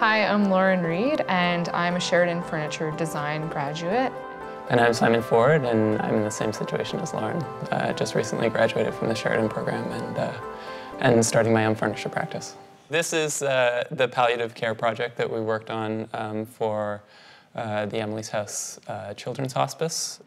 Hi, I'm Lauren Reed, and I'm a Sheridan Furniture Design graduate. And I'm Simon Ford, and I'm in the same situation as Lauren. Uh, just recently graduated from the Sheridan program and, uh, and starting my own furniture practice. This is uh, the palliative care project that we worked on um, for uh, the Emily's House uh, Children's Hospice.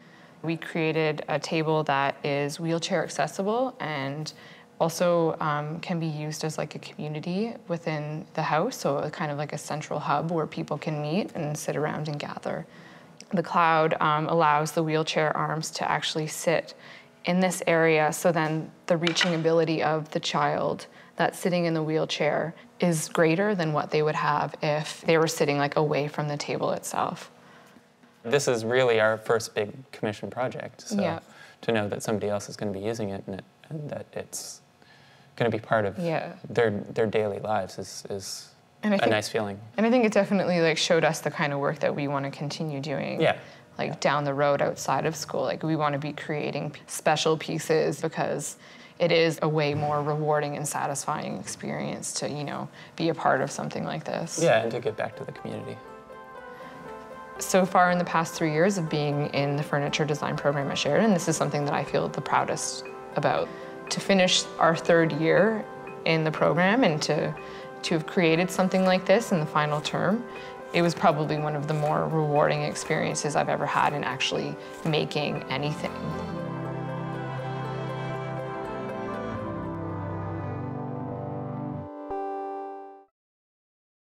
We created a table that is wheelchair accessible and also um, can be used as like a community within the house, so kind of like a central hub where people can meet and sit around and gather. The cloud um, allows the wheelchair arms to actually sit in this area, so then the reaching ability of the child that's sitting in the wheelchair is greater than what they would have if they were sitting like away from the table itself. This is really our first big commission project, so Yeah. to know that somebody else is going to be using it and, it, and that it's going to be part of Yeah. their their daily lives is is And I a think- nice feeling. And I think it definitely like showed us the kind of work that we want to continue doing. Yeah. Like down the road outside of school, like we want to be creating special pieces because it is a way more rewarding and satisfying experience to, you know, be a part of something like this. Yeah, and to give back to the community. So far in the past three years of being in the furniture design program at Sheridan, this is something that I feel the proudest about. To finish our third year in the program and to, to have created something like this in the final term, it was probably one of the more rewarding experiences I've ever had in actually making anything.